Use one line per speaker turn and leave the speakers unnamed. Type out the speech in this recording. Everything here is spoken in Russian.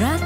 Рад